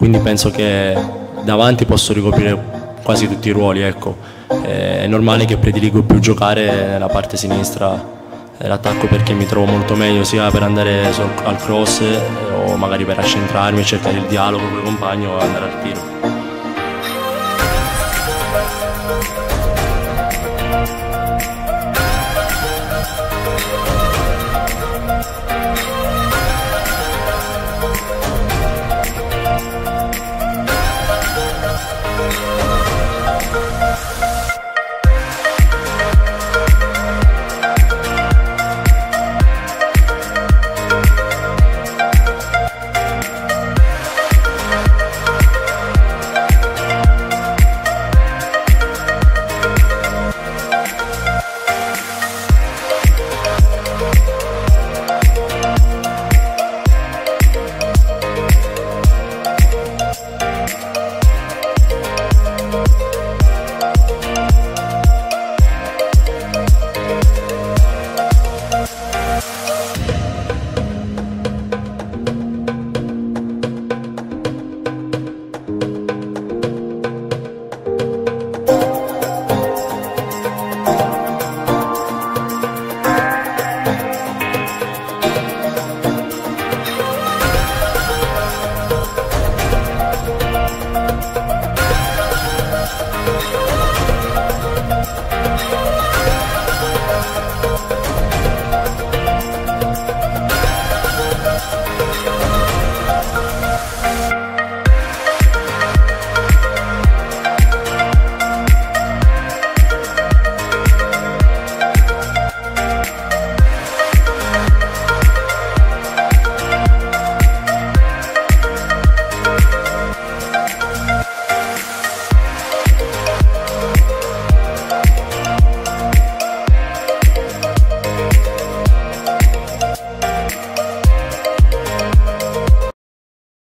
quindi penso che davanti posso ricoprire quasi tutti i ruoli, ecco. è normale che prediligo più giocare nella parte sinistra l'attacco perché mi trovo molto meglio sia per andare al cross o magari per accentrarmi, cercare il dialogo con il compagno o andare al tiro.